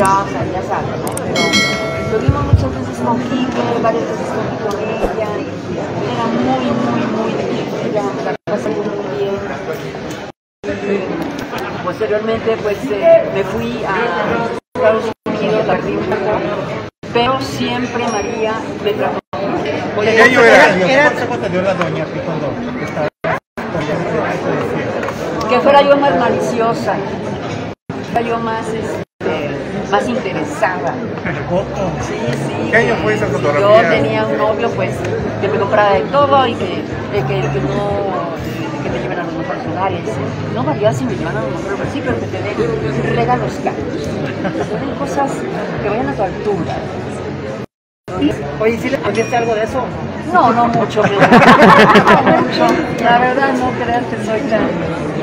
orgullosa, ya sabes, ¿no? Pero tuvimos muchas veces con Quique, varias veces con ella. Era muy, muy, muy divertida, la pasé muy bien. Posteriormente, pues eh, me fui a Estados Unidos, a poco, pero siempre María me trató. Oye, Ella era, era- ¿Cuánto te dio la doña a ti cuando estabas que fuera yo más maliciosa, que fuera yo más, este, más interesada. Sí, sí. ¿Qué año fue esa Yo fotografía? tenía un novio, pues, que me compraba de todo y que, que, que, que no que me lleven a los mejores lugares. No María si me llevan a los mejores lugares, sí, pero que te den regalos caros. Que te den cosas que vayan a tu altura. Oye, ¿sí le aprendiste algo de eso? No, no mucho, no mucho. La verdad no creas que soy tan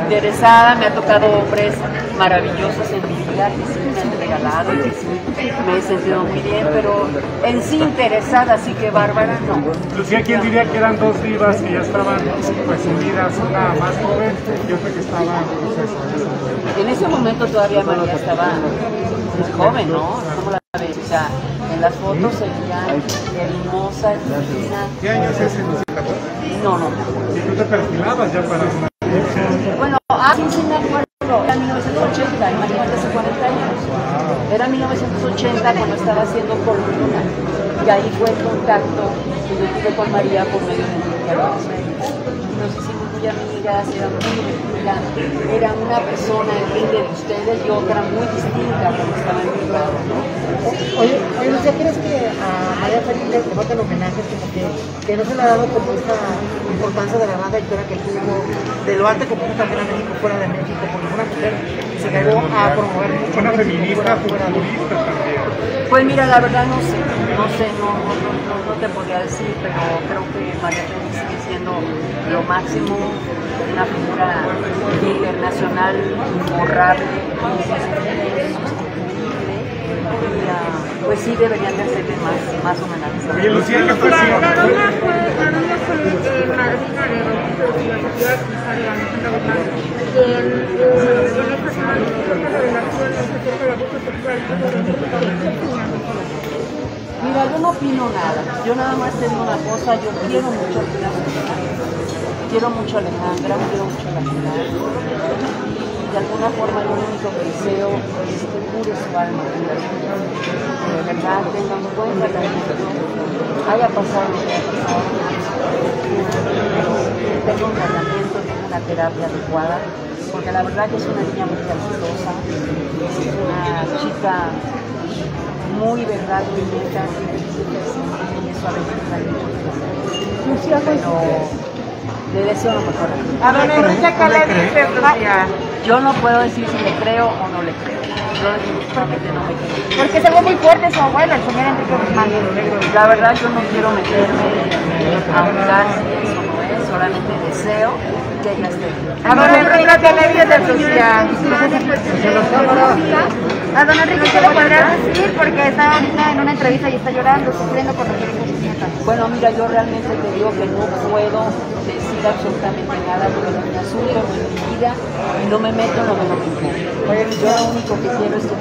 interesada. Me ha tocado hombres maravillosos en mi vida que sí me han regalado y que sí me he sentido muy bien, pero en sí interesada, así que Bárbara, no. Lucía, ¿quién diría que eran dos divas que ya estaban pues unidas, una más joven y otra que estaba en proceso? En ese momento todavía María estaba muy joven, ¿no? ¿Cómo la ves? Sea, en las fotos se veía hermosa, divina. ¿Qué año es ese? No sé, ¿catorce? No, no. Y tú te perfilabas ya para una... Bueno, ah, sí, sí me acuerdo. Era 1980, imagínate hace 40 años. Era 1980 cuando estaba haciendo columna. Y ahí fue el contacto que yo tuve con María por medio de. Nos hicimos amigas, era muy divertida. Era una persona en fin de ustedes y otra muy distinta cuando estaba en mi lado, ¿no? Oye, oye, Lucía, ¿crees que a María Félix le faltan homenajes como que, que no se le ha dado como esta importancia de la gran trayectoria que tuvo, de lo alto que puso también a México fuera de México, porque fue una mujer que se llegó a promover mucho Una feminista, fuera- de- futurista también. Pues mira, la verdad no sé, no sé, no, no, no, te podría decir, pero creo que María Félix sigue siendo lo máximo, una figura internacional imborrable, y, ah, pues sí deberían de hacerle más, más homenajes. Oye, Lucía, ¿qué fue La, si- la dona fue, la eh, de de de Guzmán, quien eh, en esta semana una abuso sexual que tuvo en México. ¿Qué opinas? Mira, yo no opino nada. Yo nada más te digo una cosa, yo quiero mucho a Sotelo, quiero mucho a Alejandra, quiero mucho a la Pilar. Y de alguna forma lo único que deseo es que cure su alma, de verdad tenga un buen tratamiento, haya pasado lo que tenga un tratamiento, tenga una terapia adecuada, porque la verdad que es una niña muy talentosa, es una chica muy verdad, muy neta, y eso a veces da mucho Lucía, pero le deseo lo mejor. A don Enrique, ¿qué le dices, Lucía? Yo no puedo decir si le creo o no le creo. Yo definitivamente no me creo. Porque se ve muy fuerte su abuelo, el señor Enrique Guzmán. La verdad yo no quiero meterme a hablar solamente deseo que ella esté. A don Enrique, ¿qué le dices, Lucía? A don Enrique, ¿qué le podrías decir? Porque está ahorita en una entrevista y está llorando, sufriendo por lo que dijo. Bueno, mira, yo realmente te digo que no puedo decir absolutamente nada porque no me asunto, no es mi vida no me meto en lo que no importa. Yo lo único que quiero es que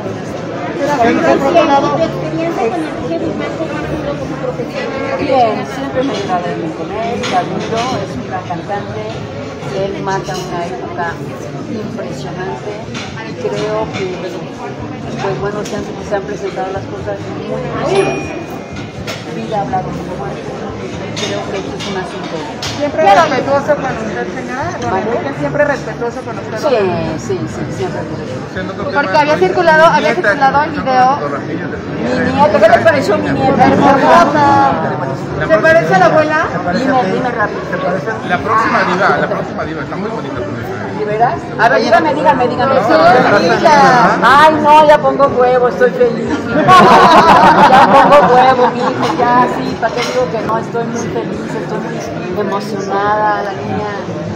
bien. Siempre me he llevado bien con él, admiro, es un gran cantante, él mata una época impresionante y creo que, pues bueno, se han, se han presentado las cosas muy bien. Vida ha hablado como. Creo que es. Siempre respetuoso con usted, señora. Enrique siempre respetuoso con usted. Sí, sí, sí, siempre. Porque había circulado- había circulado el video. Mi nieta, ¿qué te pareció mi nieta? Hermosa. ¿Se parece a la abuela? Dime, dime rápido. La próxima diva, la próxima diva, está muy bonita tu nieta. ¿De veras? A ver, dígame, dígame, dígame. Ay, no, ya pongo huevo, estoy feliz. Ya pongo huevo, mi hijo, ya, sí, ¿para qué digo que no? Estoy muy feliz, estoy muy emocionada. La niña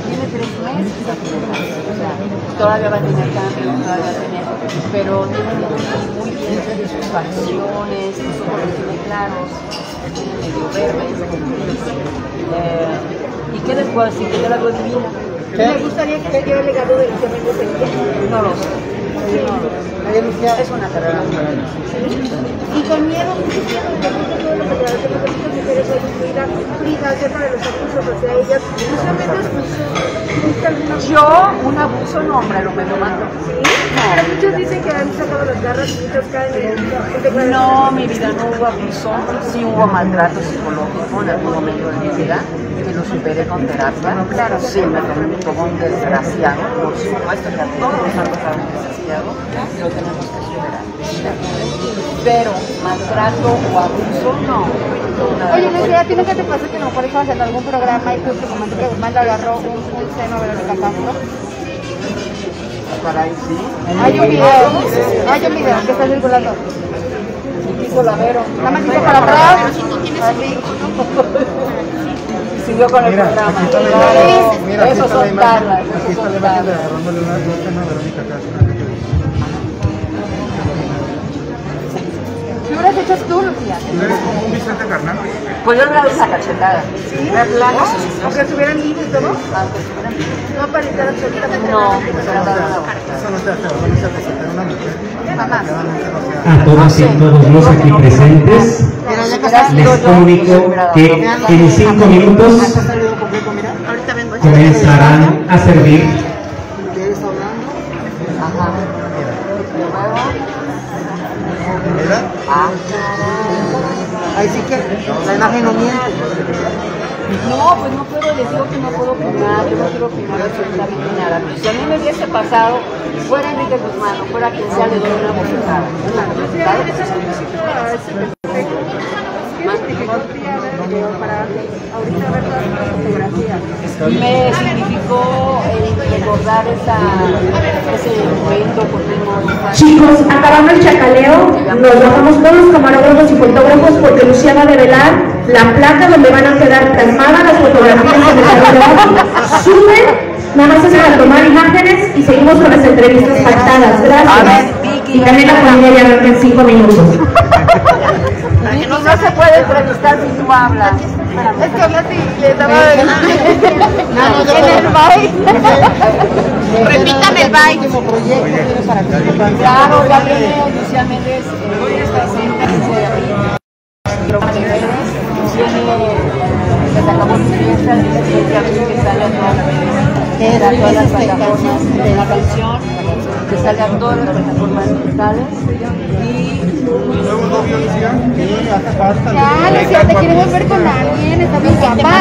tiene tres meses apenas. O sea, todavía va a tener cambio, todavía va a tener, pero tiene muy bien sus facciones, sus ojos los tiene claros, tiene medio verdes. Eh, ¿Y qué les puedo decir? Que yo la veo divina. Me gustaría que se dio el legado de Lucía Méndez Sevilla. No lo sé. María Lucía, Es una carrera. Y con miedo, repente todo lo que hacemos las mujeres Frida, de los abusos hacia ellas, justamente ¿viste alguna Yo, un abuso, no, hombre, lo me lo mando. Pero muchos dicen que han sacado las garras y muchos caen en. No, mi vida no hubo abuso, sí hubo maltrato psicológico en algún momento de mi vida, que lo superé con terapia. Claro, sí, me tomé como un desgraciado, por supuesto que a todos nos ha pasado un desgraciado, lo tenemos que superar. Pero maltrato o abuso, no. Oye, Lucía, ¿a ti nunca te pasó que a lo mejor estabas en algún programa y justo comentó que Guzmán le agarró un, un seno a Verónica Castro? Caray, sí. Hay un video, hay un video que está circulando. Hizo la Vero. Nada más hizo para atrás. Así. Siguió con el Mira, programa. aquí está la imagen. Mira, aquí esos está la son imagen. tablas, Aquí esos está la son imagen de tablas. agarrándole una boca a Verónica Castro. ¿Qué hubieras hecho tú, Lucía? Tú eres como un Vicente Fernández. Pues yo le doy una cachetada. Sí, sí, Aunque estuvieran libres y todo, Aunque estuvieran no aparentar absolutamente No, nada. pues era vuelta. Eso no te hace, no se hace sentar una mujer. No se. A todas y todos los aquí presentes, les comunico que en cinco minutos comenzarán a servir la imagen no miente. No, pues no puedo, les digo que no puedo opinar, yo no quiero opinar absolutamente nada. Pero si a mí me hubiese pasado, fuera Enrique Guzmán o fuera quien sea, le doy una bofetada. Una bofetada. En ese solicito a ese perfecto. ¿Qué significó Lucía ver el para ahorita ver todas las fotografías? Me significó el recordar esa, ese momento. Chicos, acabando el chacaleo, nos bajamos todos los camarógrafos y fotógrafos porque Lucía va a develar la placa donde van a quedar plasmadas las fotografías que desarrollamos. Suben, nada más es para tomar imágenes y seguimos con las entrevistas pactadas. Gracias. Y también la familia ya en cinco minutos. Puede entrevistar si tú hablas. Es que hablaste y le daba en el bye. Repítame el baile. Claro, ya viene Lucía Méndez, presenta el 15 de abril. Programa de redes, viene que se acabó su fiesta, el 17 de abril que sale a todas las redes, a todas las plataformas de la canción, que sale a todas las plataformas digitales y Lucía. sí, hace falta. Ya, Lucía, te queremos ver con alguien, está bien guapa.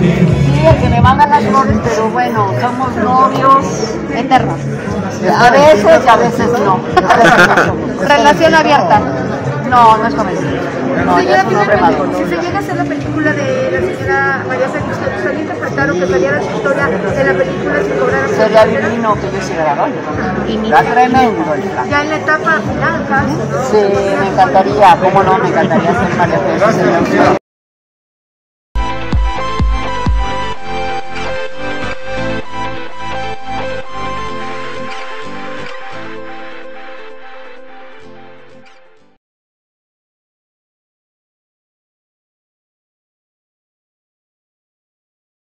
sí, el que me manda las flores, pero bueno, somos novios Eternos. a veces y a veces no. A veces no. Relación abierta. No, no es convencido. No. Si se llega a hacer la película de la señora María Sánchez, ¿te gustaría interpretar o que saliera su historia en la película sin cobrar Sería divino que yo hiciera la Está tremendo el plan. Ya en la etapa final. Sí, me encantaría, cómo no, me encantaría ser María Teresa.